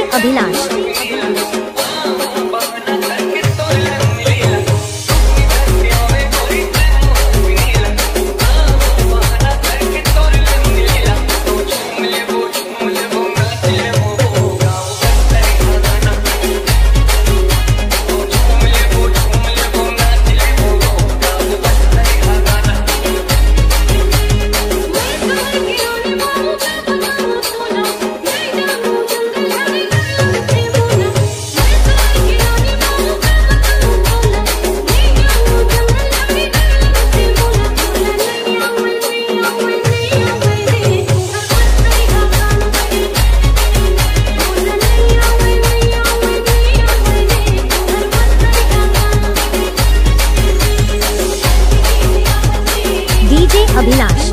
Abhilash. Abhilash.